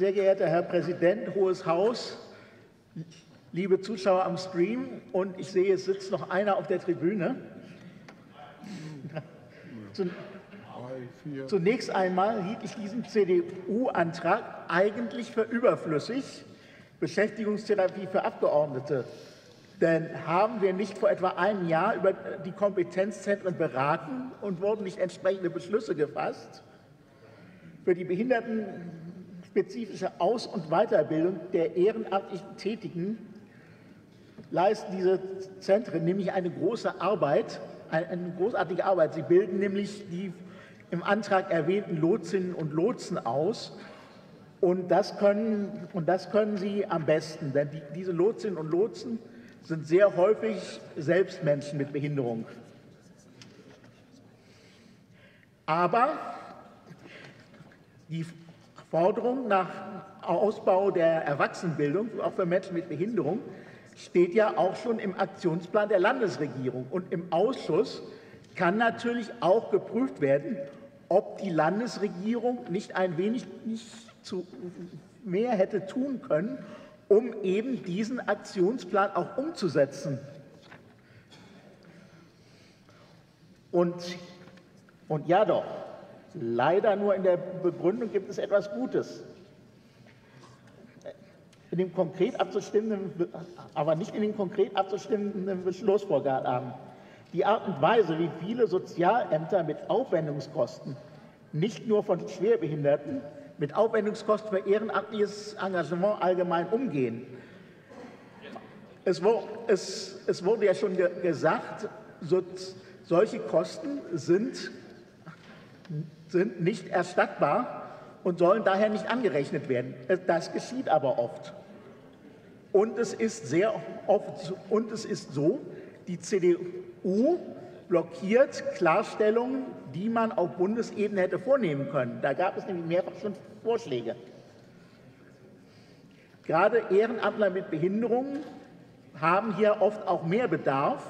Sehr geehrter Herr Präsident, Hohes Haus, liebe Zuschauer am Stream und ich sehe, es sitzt noch einer auf der Tribüne. Zunächst einmal hielt ich diesen CDU-Antrag eigentlich für überflüssig, Beschäftigungstherapie für Abgeordnete. Denn haben wir nicht vor etwa einem Jahr über die Kompetenzzentren beraten und wurden nicht entsprechende Beschlüsse gefasst? Für die behindertenspezifische Aus- und Weiterbildung der ehrenamtlichen Tätigen leisten diese Zentren nämlich eine große Arbeit, eine großartige Arbeit. Sie bilden nämlich die im Antrag erwähnten Lotsinnen und Lotsen aus. Und das können, und das können sie am besten, denn die, diese Lotsinnen und Lotsen sind sehr häufig selbst Menschen mit Behinderung. Aber die Forderung nach Ausbau der Erwachsenenbildung, auch für Menschen mit Behinderung, steht ja auch schon im Aktionsplan der Landesregierung. Und im Ausschuss kann natürlich auch geprüft werden, ob die Landesregierung nicht ein wenig nicht zu mehr hätte tun können, um eben diesen Aktionsplan auch umzusetzen. Und, und ja doch, leider nur in der Begründung gibt es etwas Gutes. In dem konkret abzustimmenden, aber nicht in den konkret abzustimmenden Beschlussvorgaben. Die Art und Weise, wie viele Sozialämter mit Aufwendungskosten, nicht nur von Schwerbehinderten, mit Aufwendungskosten für ehrenamtliches Engagement allgemein umgehen. Es, es, es wurde ja schon ge gesagt, so, solche Kosten sind, sind nicht erstattbar und sollen daher nicht angerechnet werden. Das geschieht aber oft. Und es ist sehr oft und es ist so, die CDU blockiert Klarstellungen, die man auf Bundesebene hätte vornehmen können. Da gab es nämlich mehrfach schon Vorschläge. Gerade Ehrenamtler mit Behinderungen haben hier oft auch mehr Bedarf,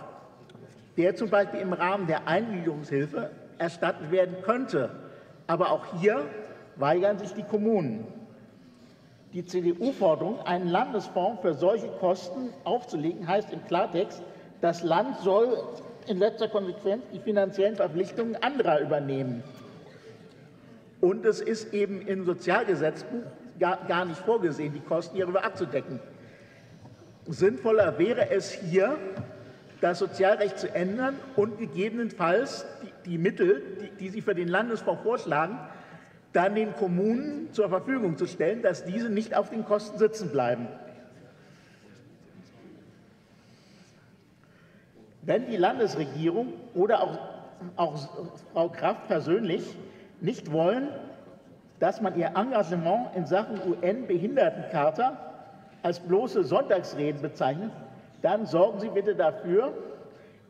der zum Beispiel im Rahmen der Eingliederungshilfe erstattet werden könnte. Aber auch hier weigern sich die Kommunen. Die CDU-Forderung, einen Landesfonds für solche Kosten aufzulegen, heißt im Klartext, das Land soll in letzter Konsequenz die finanziellen Verpflichtungen anderer übernehmen. Und es ist eben im Sozialgesetzbuch gar, gar nicht vorgesehen, die Kosten hierüber abzudecken. Sinnvoller wäre es hier, das Sozialrecht zu ändern und gegebenenfalls die, Mittel, die, die Sie für den Landesfonds vorschlagen, dann den Kommunen zur Verfügung zu stellen, dass diese nicht auf den Kosten sitzen bleiben. Wenn die Landesregierung oder auch, auch Frau Kraft persönlich nicht wollen, dass man ihr Engagement in Sachen UN-Behindertencharta als bloße Sonntagsreden bezeichnet, dann sorgen Sie bitte dafür,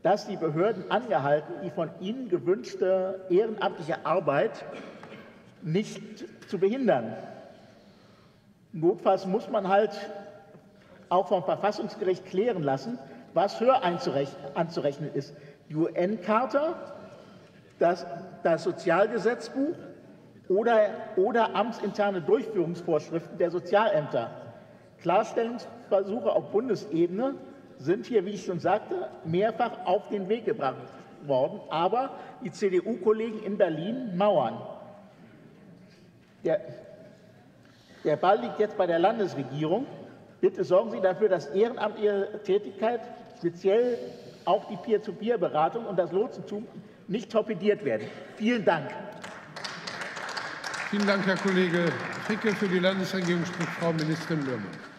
dass die Behörden angehalten, die von Ihnen gewünschte ehrenamtliche Arbeit nicht zu behindern. Notfalls muss man halt auch vom Verfassungsgericht klären lassen, was höher anzurechnen ist. Die UN-Charta das, das Sozialgesetzbuch oder, oder amtsinterne Durchführungsvorschriften der Sozialämter. Klarstellungsversuche auf Bundesebene sind hier, wie ich schon sagte, mehrfach auf den Weg gebracht worden. Aber die CDU-Kollegen in Berlin mauern. Der, der Ball liegt jetzt bei der Landesregierung. Bitte sorgen Sie dafür, dass ehrenamtliche Tätigkeit, speziell auch die Peer-to-Peer-Beratung und das Lotsentum nicht torpediert werden. Vielen Dank. Vielen Dank, Herr Kollege Fricke. Für die Landesregierung spricht Frau Ministerin Löhrmann.